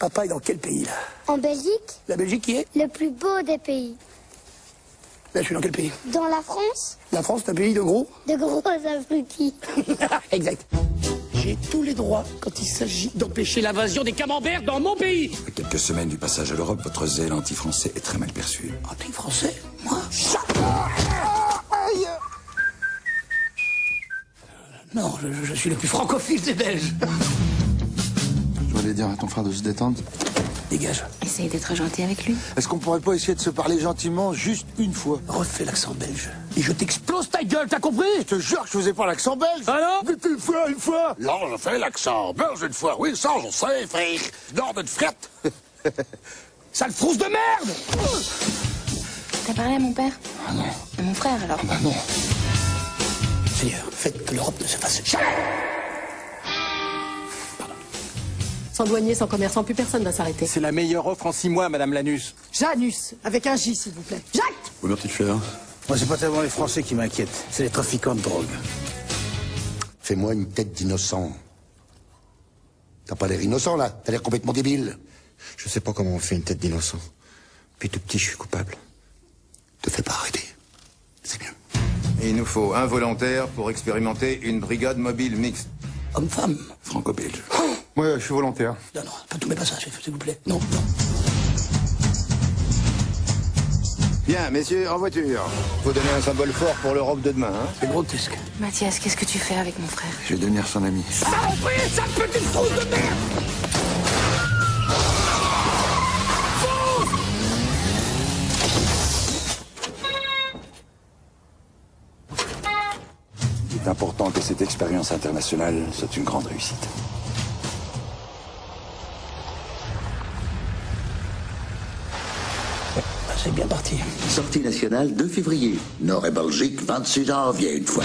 Papa est dans quel pays, là En Belgique, La Belgique qui est le plus beau des pays. Là, je suis dans quel pays Dans la France, La France, c'est un pays de gros de gros abrutis. Exact. J'ai tous les droits quand il s'agit d'empêcher l'invasion des camemberts dans mon pays. À quelques semaines du passage à l'Europe, votre zèle anti-français est très mal perçu. Anti-français Moi Non, je, je suis le plus francophile des Belges. Je voulais dire à ton frère de se détendre. Dégage. Essaye d'être gentil avec lui. Est-ce qu'on pourrait pas essayer de se parler gentiment juste une fois? Refais l'accent belge. Et je t'explose ta gueule, t'as compris? Je te jure que je faisais pas l'accent belge Ah non? Mais une fois, une fois Non, je fais l'accent belge une fois. Oui, ça, je sais, frère. Nord de frette. Sale frousse de merde T'as parlé à mon père? Ah non, À mon frère alors bah non. Seigneur, faites que l'Europe ne se fasse jamais Sans douanier, sans commerçant, plus personne va s'arrêter. C'est la meilleure offre en six mois, Madame Lanus. Janus, avec un J, s'il vous plaît. Jacques Oui, mon petit frère. Moi, c'est pas tellement les Français qui m'inquiètent, c'est les trafiquants de drogue. Fais-moi une tête d'innocent. T'as pas l'air innocent, là. T'as l'air complètement débile. Je sais pas comment on fait une tête d'innocent. Puis tout petit, je suis coupable. Te fais pas arrêter. C'est mieux. Il nous faut un volontaire pour expérimenter une brigade mobile mixte. Homme-femme Franco-belge. Ouais, je suis volontaire. Non, non, pas tous mes passages, s'il vous plaît. Non, non. Bien, messieurs, en voiture. Faut donner un symbole fort pour l'Europe de demain, hein C'est grotesque. Mathias, qu'est-ce que tu fais avec mon frère? Je vais devenir son ami. Saloperie, sale petite frousse de merde Il est important que cette expérience internationale soit une grande réussite. C'est bien parti. Sortie nationale 2 février. Nord et Belgique, 26 janvier, une fois.